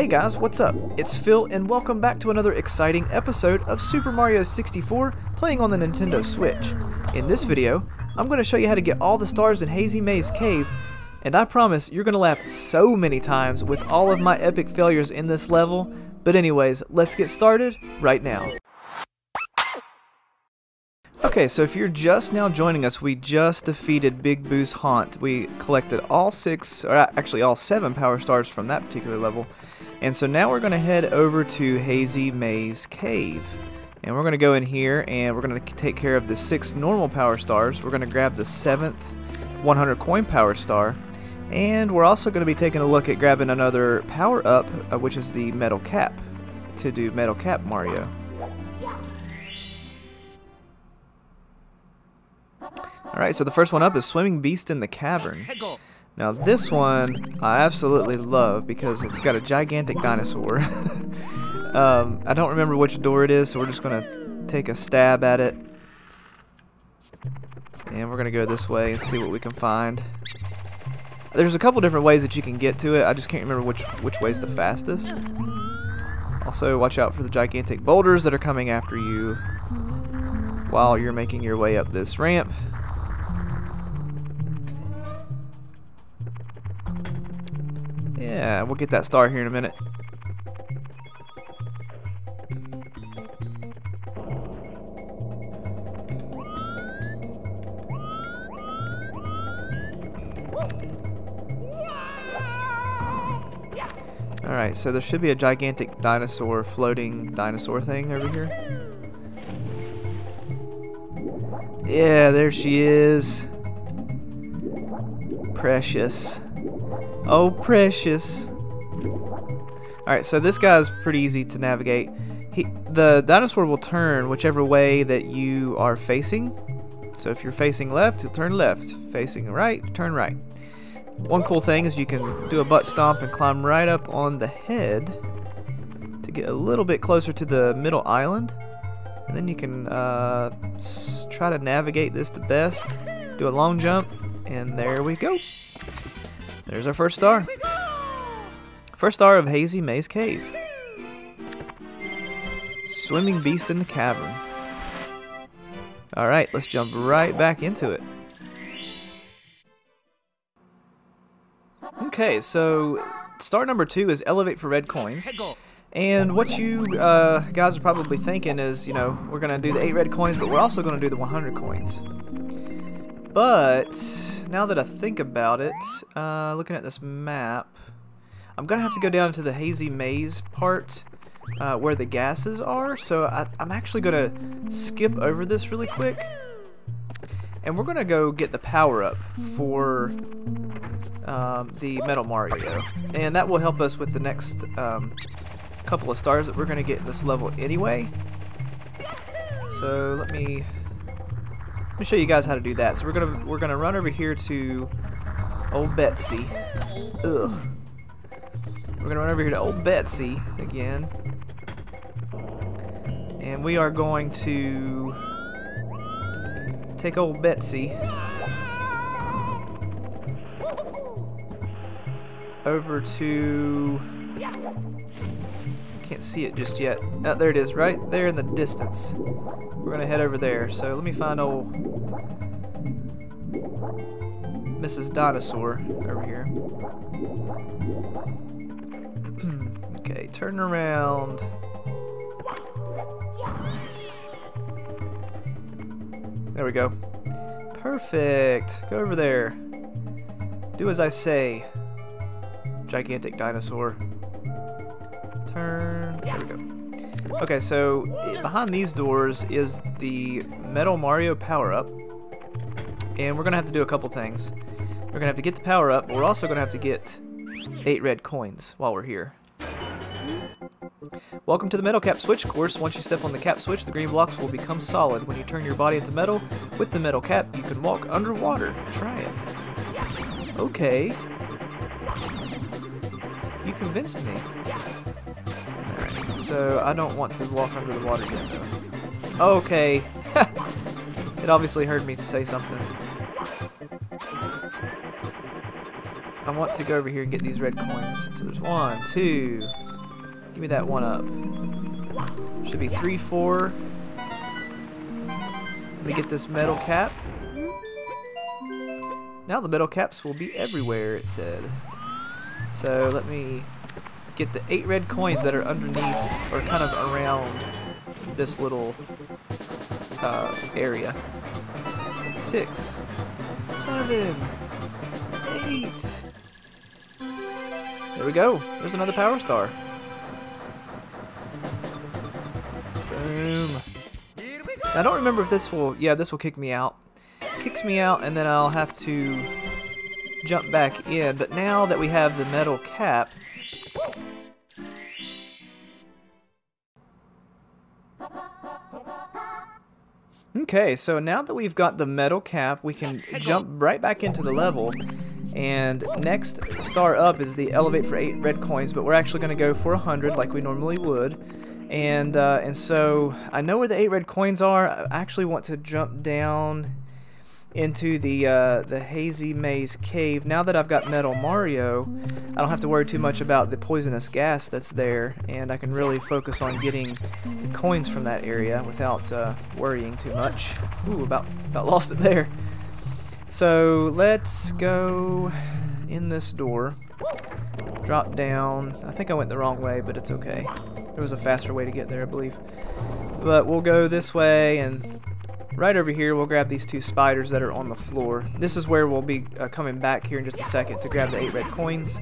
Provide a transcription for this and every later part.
Hey guys, what's up? It's Phil, and welcome back to another exciting episode of Super Mario 64 playing on the Nintendo Switch. In this video, I'm going to show you how to get all the stars in Hazy Maze Cave, and I promise you're going to laugh so many times with all of my epic failures in this level. But anyways, let's get started right now. Okay, so if you're just now joining us, we just defeated Big Boo's Haunt. We collected all six, or actually all seven power stars from that particular level. And so now we're going to head over to Hazy Maze Cave. And we're going to go in here and we're going to take care of the six normal power stars. We're going to grab the seventh 100 coin power star. And we're also going to be taking a look at grabbing another power up, uh, which is the metal cap, to do metal cap Mario. Alright, so the first one up is Swimming Beast in the Cavern. Now this one I absolutely love because it's got a gigantic dinosaur. um, I don't remember which door it is, so we're just going to take a stab at it. And we're going to go this way and see what we can find. There's a couple different ways that you can get to it. I just can't remember which, which way is the fastest. Also, watch out for the gigantic boulders that are coming after you while you're making your way up this ramp. Yeah, we'll get that star here in a minute. Alright, so there should be a gigantic dinosaur, floating dinosaur thing over here. Yeah, there she is. Precious. Oh, precious. Alright, so this guy's pretty easy to navigate. He, the dinosaur will turn whichever way that you are facing. So if you're facing left, he'll turn left. Facing right, turn right. One cool thing is you can do a butt stomp and climb right up on the head to get a little bit closer to the middle island. And then you can uh, try to navigate this the best. Do a long jump, and there we go. There's our first star. First star of Hazy Maze Cave. Swimming Beast in the Cavern. Alright, let's jump right back into it. Okay, so star number two is Elevate for Red Coins. And what you uh, guys are probably thinking is, you know, we're going to do the 8 red coins, but we're also going to do the 100 coins. But, now that I think about it, uh, looking at this map, I'm going to have to go down to the Hazy Maze part uh, where the gases are. So I, I'm actually going to skip over this really quick. And we're going to go get the power-up for um, the Metal Mario. And that will help us with the next um, couple of stars that we're going to get in this level anyway. So let me me show you guys how to do that. So we're gonna we're gonna run over here to old Betsy. Ugh. We're gonna run over here to old Betsy again, and we are going to take old Betsy over to I can't see it just yet. Oh, there it is, right there in the distance. We're gonna head over there. So let me find old Mrs. Dinosaur over here. okay, turn around. There we go. Perfect. Go over there. Do as I say. Gigantic dinosaur turn. There we go. Okay, so eh, behind these doors is the Metal Mario power-up. And we're going to have to do a couple things. We're to have to get the power-up, but we're also to have to get 8 red coins while we're here. Welcome to the Metal Cap Switch course. Once you step on the cap switch, the green blocks will become solid. When you turn your body into metal with the metal cap, you can walk underwater. Try it. Okay. You convinced me. So I don't want to walk under the water yet, though. Okay. it obviously heard me to say something. I want to go over here and get these red coins. So there's one, two. Give me that one up. Should be three, four. Let me get this metal cap. Now the metal caps will be everywhere, it said. So let me get the eight red coins that are underneath, or kind of around this little uh, area. Six, seven, eight. There we go. There's another power star. Boom. I don't remember if this will, yeah, this will kick me out. Kicks me out and then I'll have to jump back in. But now that we have the metal cap, Okay, so now that we've got the metal cap, we can jump right back into the level. And next star up is the elevate for 8 red coins, but we're actually going to go for 100 like we normally would. And, uh, and so I know where the 8 red coins are. I actually want to jump down into the uh, the hazy maze cave. Now that I've got Metal Mario, I don't have to worry too much about the poisonous gas that's there, and I can really focus on getting the coins from that area without uh, worrying too much. Ooh, about about lost it there. So let's go in this door. Drop down. I think I went the wrong way, but it's okay. There was a faster way to get there, I believe. But we'll go this way and Right over here, we'll grab these two spiders that are on the floor. This is where we'll be uh, coming back here in just a second to grab the eight red coins.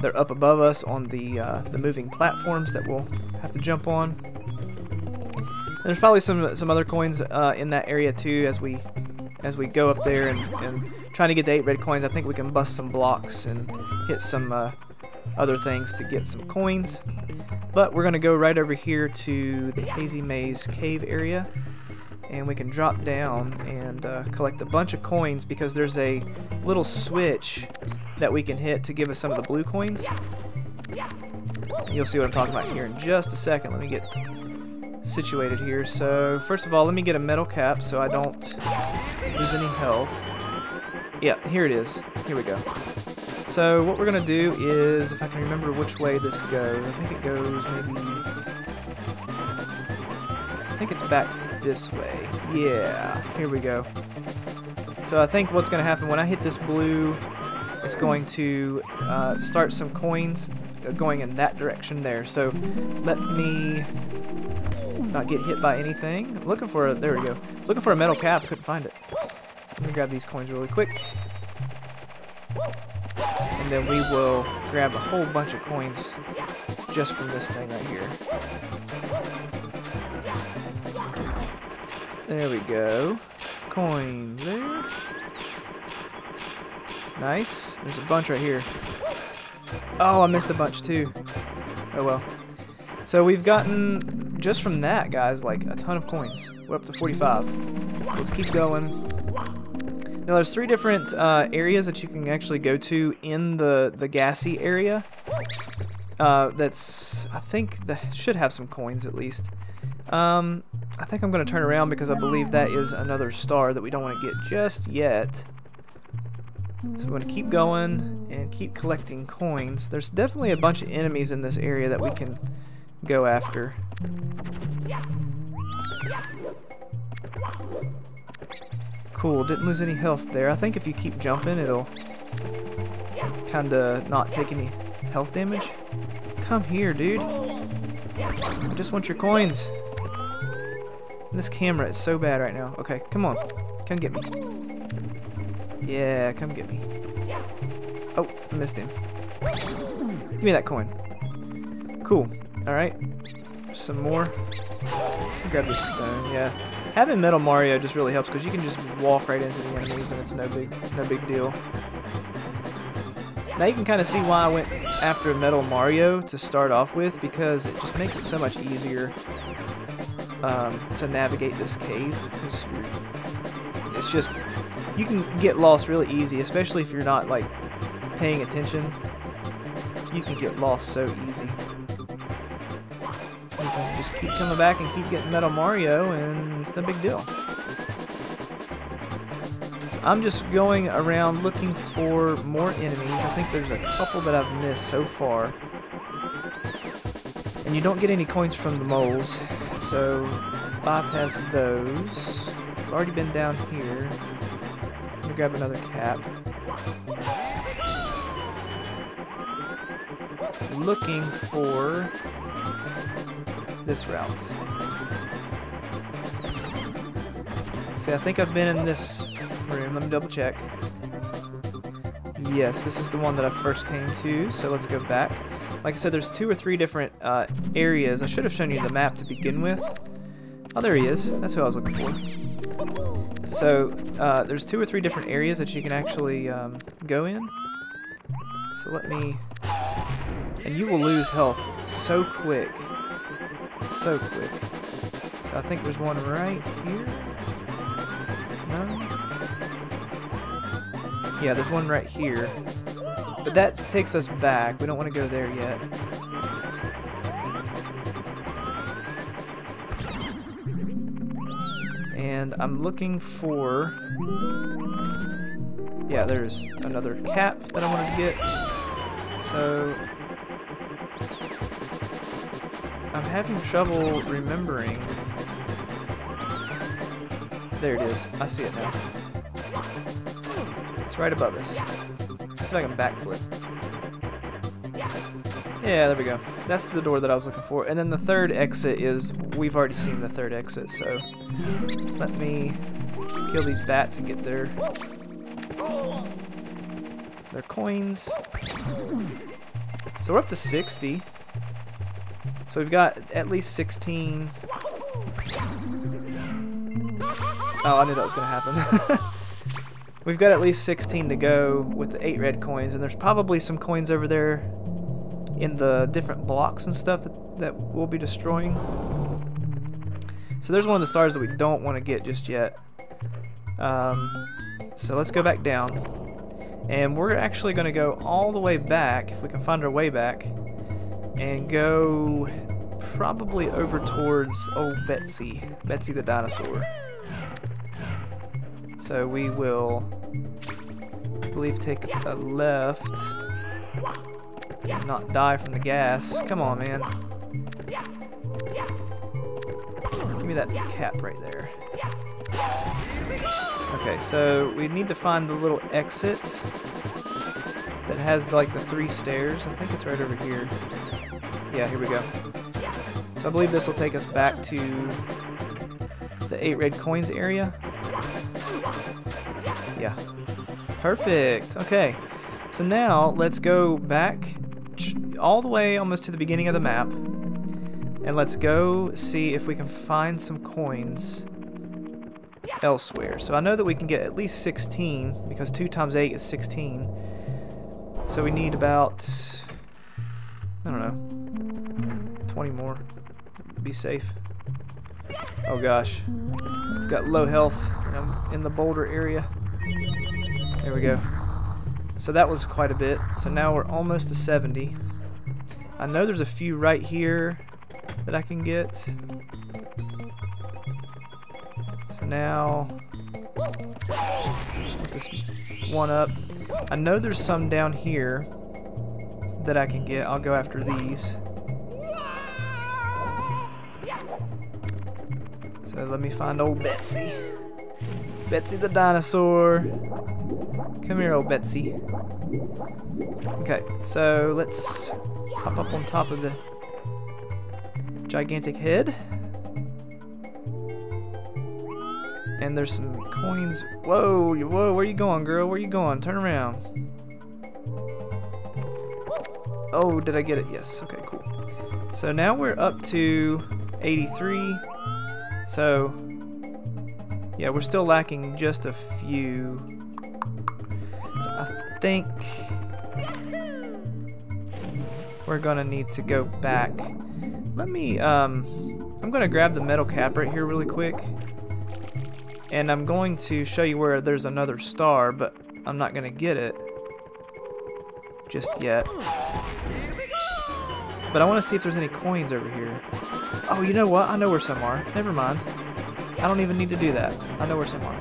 They're up above us on the, uh, the moving platforms that we'll have to jump on. And there's probably some some other coins uh, in that area too as we as we go up there and, and trying to get the eight red coins. I think we can bust some blocks and hit some uh, other things to get some coins. But we're going to go right over here to the Hazy Maze cave area and we can drop down and uh, collect a bunch of coins because there's a little switch that we can hit to give us some of the blue coins. You'll see what I'm talking about here in just a second. Let me get situated here. So first of all, let me get a metal cap so I don't lose any health. Yeah, here it is. Here we go. So what we're going to do is, if I can remember which way this goes, I think it goes maybe... I think it's back this way. Yeah, here we go. So I think what's going to happen when I hit this blue, it's going to uh, start some coins going in that direction there. So let me not get hit by anything. I'm looking for a, there we go. I was looking for a metal cap, couldn't find it. So let me grab these coins really quick. And then we will grab a whole bunch of coins just from this thing right here. There we go. Coin there. Nice. There's a bunch right here. Oh, I missed a bunch too. Oh well. So we've gotten, just from that, guys, like a ton of coins. We're up to 45. So let's keep going. Now there's three different uh, areas that you can actually go to in the, the gassy area. Uh, that's, I think, that should have some coins at least. Um, I think I'm going to turn around because I believe that is another star that we don't want to get just yet. So we're going to keep going and keep collecting coins. There's definitely a bunch of enemies in this area that we can go after. Cool, didn't lose any health there. I think if you keep jumping, it'll kind of not take any health damage. Come here, dude. I just want your coins. This camera is so bad right now. Okay, come on. Come get me. Yeah, come get me. Oh, I missed him. Give me that coin. Cool. Alright. Some more. Grab this stone, yeah. Having Metal Mario just really helps because you can just walk right into the enemies and it's no big no big deal. Now you can kind of see why I went after Metal Mario to start off with because it just makes it so much easier um, to navigate this cave because it's just you can get lost really easy, especially if you're not like paying attention. You can get lost so easy. Just keep coming back and keep getting Metal Mario, and it's no big deal. So I'm just going around looking for more enemies. I think there's a couple that I've missed so far. And you don't get any coins from the moles, so bypass those. I've already been down here. I'm gonna grab another cap. Looking for this route. See, I think I've been in this room. Let me double check. Yes, this is the one that I first came to, so let's go back. Like I said, there's two or three different uh, areas. I should have shown you the map to begin with. Oh, there he is. That's who I was looking for. So, uh, there's two or three different areas that you can actually um, go in. So let me... And you will lose health so quick. So quick. So I think there's one right here. No? Yeah, there's one right here. But that takes us back. We don't want to go there yet. And I'm looking for... Yeah, there's another cap that I wanted to get. So... I'm having trouble remembering. There it is. I see it now. It's right above us. Let's see if I can backflip. Yeah, there we go. That's the door that I was looking for. And then the third exit is, we've already seen the third exit, so let me kill these bats and get their, their coins. So we're up to 60. So we've got at least 16. Oh, I knew that was going to happen. We've got at least 16 to go with the 8 red coins, and there's probably some coins over there in the different blocks and stuff that, that we'll be destroying. So there's one of the stars that we don't want to get just yet. Um, so let's go back down. And we're actually going to go all the way back, if we can find our way back, and go probably over towards old Betsy, Betsy the dinosaur. So we will, I believe, take a left and not die from the gas. Come on, man. Give me that cap right there. Okay, so we need to find the little exit that has like the three stairs. I think it's right over here. Yeah, here we go. So I believe this will take us back to the eight red coins area. Yeah. Perfect. Okay. So now let's go back all the way almost to the beginning of the map. And let's go see if we can find some coins elsewhere. So I know that we can get at least 16 because 2 times 8 is 16. So we need about, I don't know, 20 more. Be safe. Oh gosh. I've got low health I'm in the boulder area. There we go. So that was quite a bit. So now we're almost to 70. I know there's a few right here that I can get. So now, this one up. I know there's some down here that I can get. I'll go after these. So let me find old Betsy. Betsy the dinosaur. Come here, old Betsy. Okay, so let's hop up on top of the gigantic head. And there's some coins. Whoa, whoa, where you going, girl? Where you going? Turn around. Oh, did I get it? Yes. Okay, cool. So now we're up to 83. So yeah, we're still lacking just a few. So I think we're gonna need to go back. Let me, um, I'm gonna grab the metal cap right here really quick. And I'm going to show you where there's another star, but I'm not gonna get it just yet. But I want to see if there's any coins over here. Oh, you know what? I know where some are. Never mind. I don't even need to do that. I know where some are.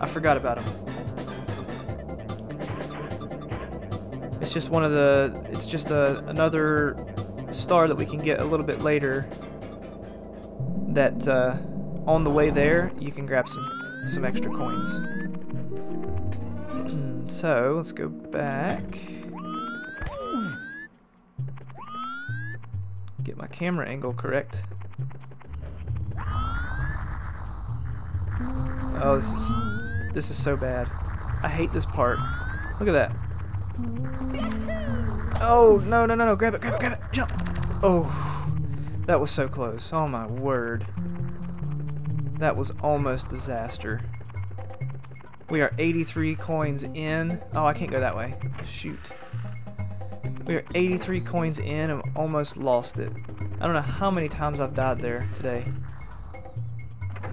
I forgot about them. It's just one of the, it's just a, another star that we can get a little bit later that uh, on the way there you can grab some, some extra coins. so let's go back. My camera angle correct. Oh, this is this is so bad. I hate this part. Look at that. Oh, no, no, no, no. Grab it, grab it, grab it. Jump. Oh, that was so close. Oh, my word. That was almost disaster. We are 83 coins in. Oh, I can't go that way. Shoot. We are 83 coins in and almost lost it. I don't know how many times I've died there today.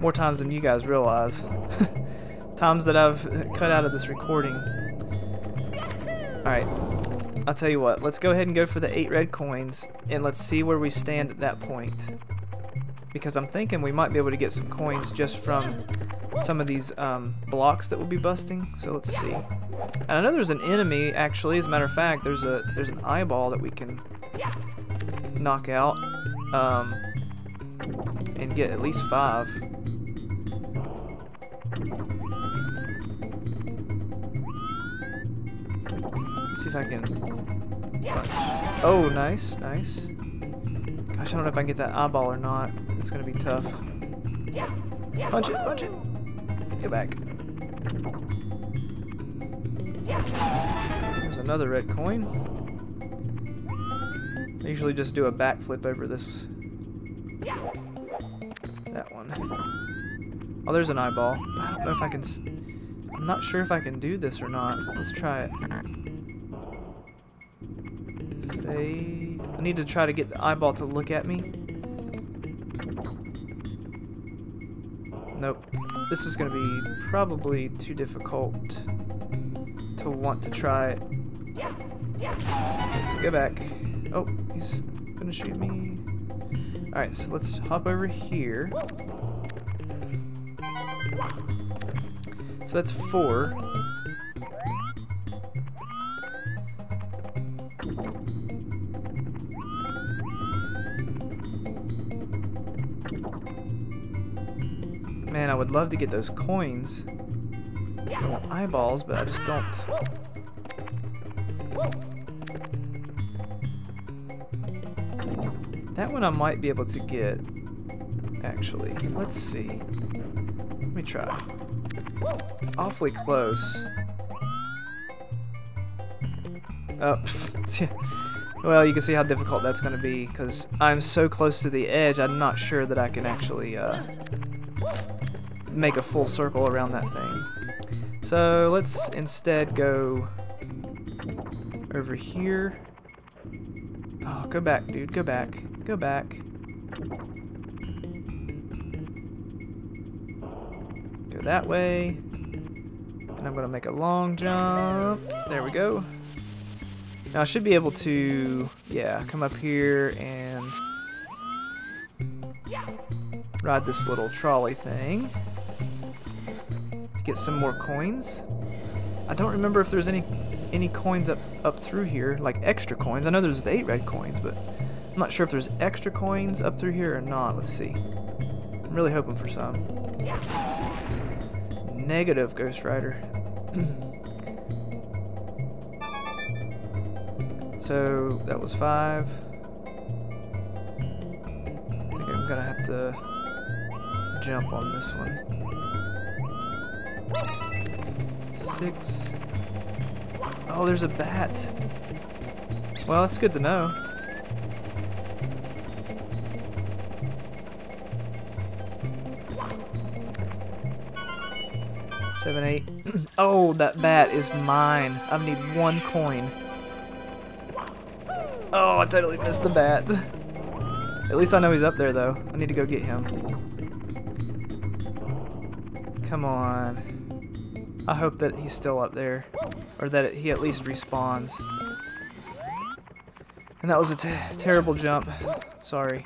More times than you guys realize. times that I've cut out of this recording. Alright, I'll tell you what, let's go ahead and go for the 8 red coins, and let's see where we stand at that point. Because I'm thinking we might be able to get some coins just from some of these um, blocks that we'll be busting, so let's see. And I know there's an enemy, actually, as a matter of fact, there's a there's an eyeball that we can knock out um, and get at least five. see if I can punch. Oh, nice, nice. Gosh, I don't know if I can get that eyeball or not. It's gonna be tough. Punch it, punch it. Get back. There's another red coin. I usually just do a backflip over this. That one. Oh, there's an eyeball. I don't know if I can... I'm not sure if I can do this or not. Let's try it. Stay. I need to try to get the eyeball to look at me. Nope. This is going to be probably too difficult to want to try. Okay, so go back. Oh, he's to shoot me. Alright, so let's hop over here. So that's four. Man, I would love to get those coins eyeballs, but I just don't. That one I might be able to get, actually. Let's see. Let me try. It's awfully close. Oh, well, you can see how difficult that's going to be, because I'm so close to the edge, I'm not sure that I can actually uh, make a full circle around that thing. So let's instead go over here. Oh, go back, dude. Go back. Go back. Go that way. And I'm going to make a long jump. There we go. Now I should be able to, yeah, come up here and ride this little trolley thing get some more coins. I don't remember if there's any any coins up up through here, like extra coins. I know there's the eight red coins, but I'm not sure if there's extra coins up through here or not. Let's see. I'm really hoping for some. Negative Ghost Rider. so that was five. I think I'm gonna have to jump on this one. Six. Oh, there's a bat. Well, that's good to know. Seven, eight. oh, that bat is mine. I need one coin. Oh, I totally missed the bat. At least I know he's up there, though. I need to go get him. Come on. I hope that he's still up there. Or that he at least respawns. And that was a terrible jump. Sorry.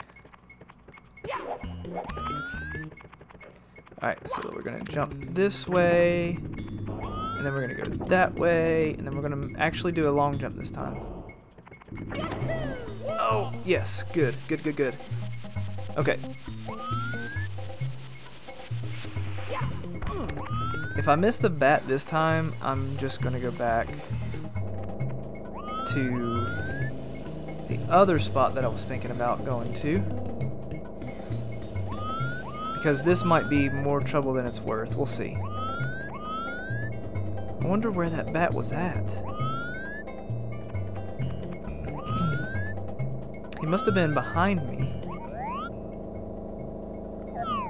Alright, so we're going to jump this way, and then we're going to go that way, and then we're going to actually do a long jump this time. Oh, yes, good, good, good, good. Okay. If I miss the bat this time, I'm just going to go back to the other spot that I was thinking about going to. Because this might be more trouble than it's worth. We'll see. I wonder where that bat was at. he must have been behind me.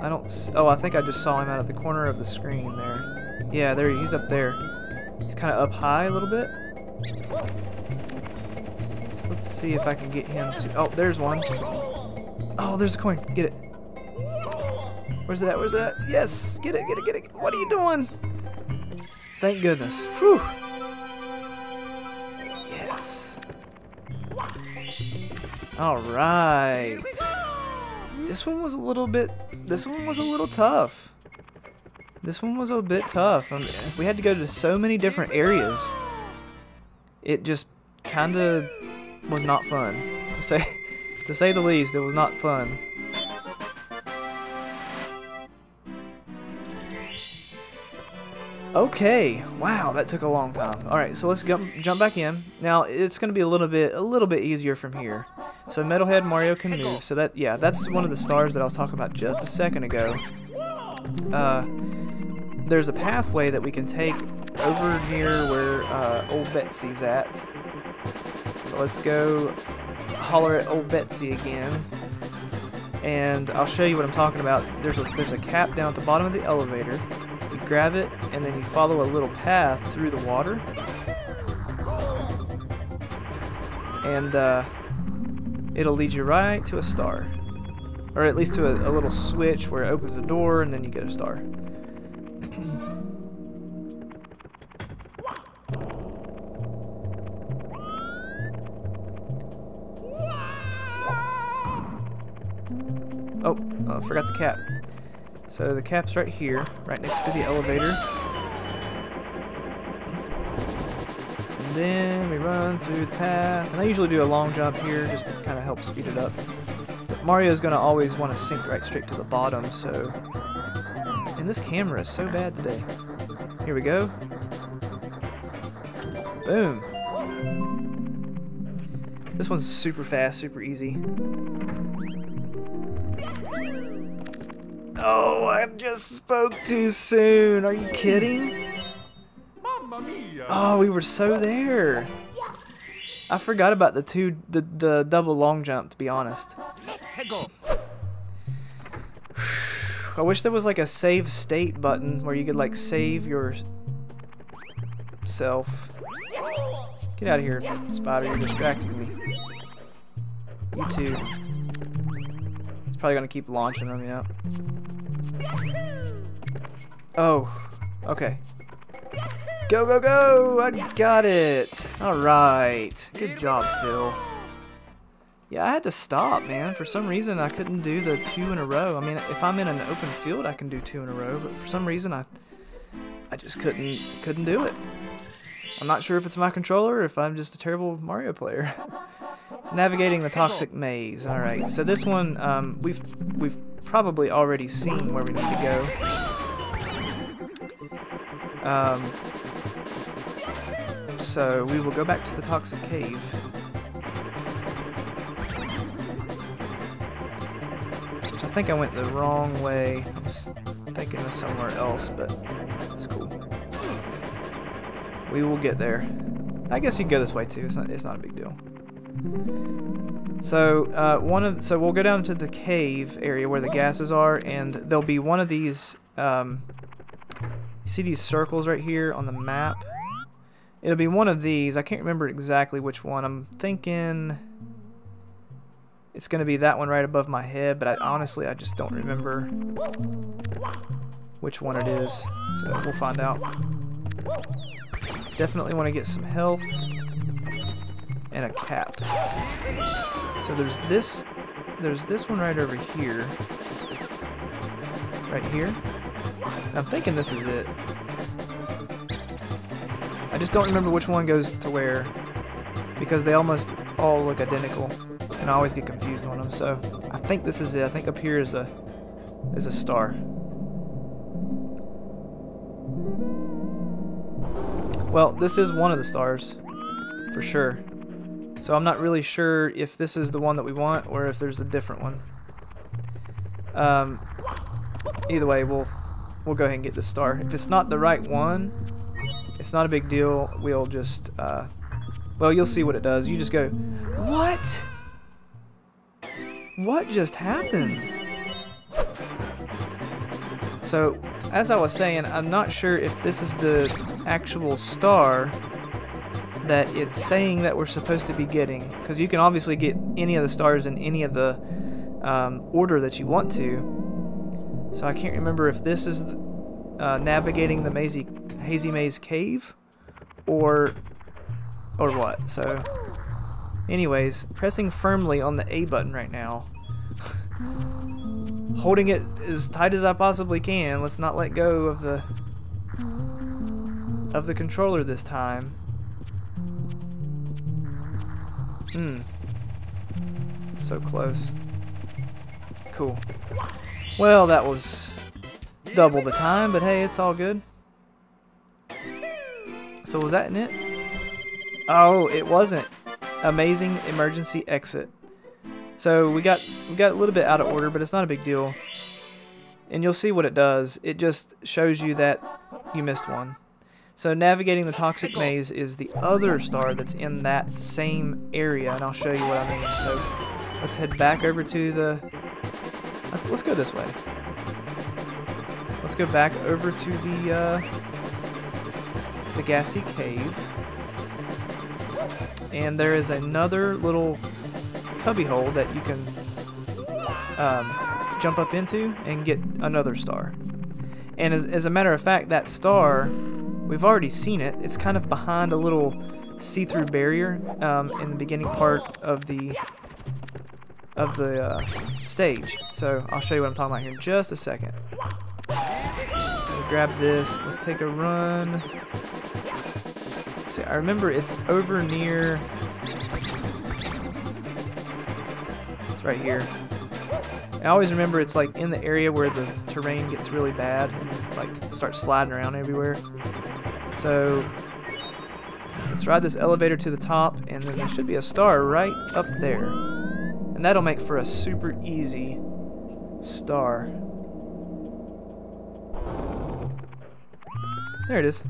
I don't... Oh, I think I just saw him out of the corner of the screen there. Yeah, there he's up there. He's kind of up high a little bit. So let's see if I can get him to... Oh, there's one. Oh, there's a coin. Get it. Where's it at? Where's it at? Yes! Get it, get it, get it. What are you doing? Thank goodness. Whew. Yes. Alright. This one was a little bit... This one was a little tough. This one was a bit tough. Um, we had to go to so many different areas. It just kind of was not fun. To say, to say the least, it was not fun. Okay, wow, that took a long time. All right, so let's jump jump back in. Now it's going to be a little bit a little bit easier from here. So Metalhead Mario can move. So that yeah, that's one of the stars that I was talking about just a second ago. Uh, there's a pathway that we can take over near where uh, old Betsy's at. So let's go holler at old Betsy again. And I'll show you what I'm talking about. There's a there's a cap down at the bottom of the elevator You grab it, and then you follow a little path through the water. And uh, it'll lead you right to a star. Or at least to a, a little switch where it opens the door and then you get a star. Oh, I forgot the cap. So the cap's right here, right next to the elevator. And then we run through the path. And I usually do a long jump here just to kind of help speed it up. But Mario's going to always want to sink right straight to the bottom, so... And this camera is so bad today. Here we go. Boom. This one's super fast, super easy. Oh, I just spoke too soon. Are you kidding? Oh, we were so there. I forgot about the two, the, the double long jump, to be honest. I wish there was like a save state button where you could like save yourself. Get out of here, spider, you're distracting me. You too. It's probably gonna keep launching on me out. Oh, okay. Go, go, go! I got it! Alright. Good job, Phil. Yeah, I had to stop, man. For some reason, I couldn't do the two in a row. I mean, if I'm in an open field, I can do two in a row, but for some reason, I I just couldn't couldn't do it. I'm not sure if it's my controller or if I'm just a terrible Mario player. so navigating the toxic maze. All right. So this one, um, we've we've probably already seen where we need to go. Um, so we will go back to the toxic cave. Which I think I went the wrong way. I was thinking of somewhere else, but that's cool. We will get there. I guess you can go this way too. It's not. It's not a big deal. So uh, one of so we'll go down to the cave area where the gases are, and there'll be one of these. Um, you see these circles right here on the map? It'll be one of these. I can't remember exactly which one. I'm thinking it's going to be that one right above my head, but I, honestly I just don't remember which one it is. So we'll find out. Definitely want to get some health and a cap. So there's this, there's this one right over here, right here, I'm thinking this is it. I just don't remember which one goes to where because they almost all look identical and I always get confused on them. So I think this is it. I think up here is a is a star. Well, this is one of the stars for sure. So I'm not really sure if this is the one that we want or if there's a different one. Um, either way, we'll we'll go ahead and get the star. If it's not the right one, it's not a big deal. We'll just, uh, well, you'll see what it does. You just go, what? What just happened? So, as I was saying, I'm not sure if this is the actual star that it's saying that we're supposed to be getting. Because you can obviously get any of the stars in any of the um, order that you want to. So I can't remember if this is uh, navigating the mazy, hazy maze cave or or what. So anyways, pressing firmly on the A button right now. Holding it as tight as I possibly can. Let's not let go of the of the controller this time. Hmm. So close. Cool. Well, that was double the time, but hey, it's all good. So was that in it? Oh, it wasn't. Amazing emergency exit. So we got we got a little bit out of order, but it's not a big deal. And you'll see what it does. It just shows you that you missed one. So navigating the toxic maze is the other star that's in that same area, and I'll show you what I mean. So let's head back over to the Let's, let's go this way. Let's go back over to the, uh, the gassy cave. And there is another little cubbyhole that you can um, jump up into and get another star. And as, as a matter of fact, that star, we've already seen it. It's kind of behind a little see-through barrier um, in the beginning part of the of the uh, stage. So I'll show you what I'm talking about here in just a second. So grab this. Let's take a run. See, I remember it's over near. It's right here. I always remember it's like in the area where the terrain gets really bad and like starts sliding around everywhere. So let's ride this elevator to the top and then there should be a star right up there. And that'll make for a super easy star. There it is.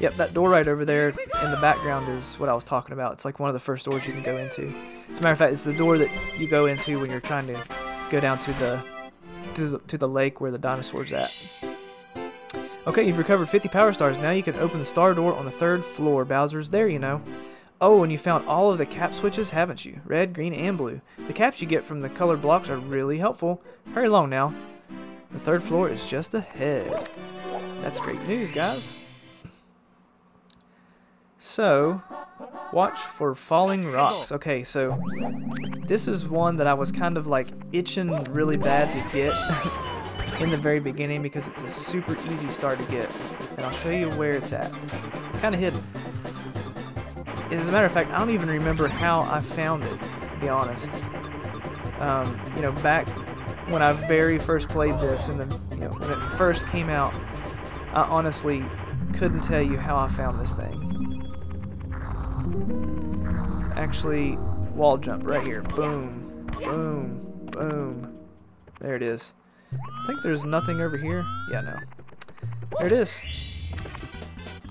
Yep, that door right over there in the background is what I was talking about. It's like one of the first doors you can go into. As a matter of fact, it's the door that you go into when you're trying to go down to the to the, to the lake where the dinosaur's at. Okay, you've recovered 50 power stars. Now you can open the star door on the third floor. Bowser's there, you know. Oh, and you found all of the cap switches, haven't you? Red, green, and blue. The caps you get from the colored blocks are really helpful. Hurry along now. The third floor is just ahead. That's great news, guys. So, watch for falling rocks. Okay, so this is one that I was kind of like itching really bad to get in the very beginning because it's a super easy star to get. And I'll show you where it's at. It's kind of hidden as a matter of fact, I don't even remember how I found it, to be honest. Um, you know, back when I very first played this, and then, you know, when it first came out, I honestly couldn't tell you how I found this thing. It's actually wall jump right here. Boom, boom, boom. There it is. I think there's nothing over here. Yeah, no. There it is.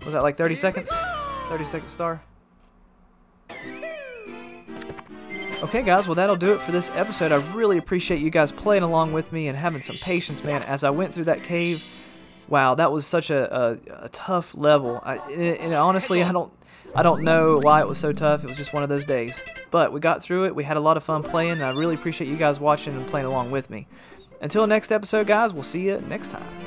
Was that like 30 seconds? 30 second star? Okay guys, well that'll do it for this episode. I really appreciate you guys playing along with me and having some patience, man, as I went through that cave. Wow, that was such a, a, a tough level. I, and, and honestly, I don't I don't know why it was so tough. It was just one of those days. But we got through it. We had a lot of fun playing, and I really appreciate you guys watching and playing along with me. Until next episode, guys, we'll see you next time.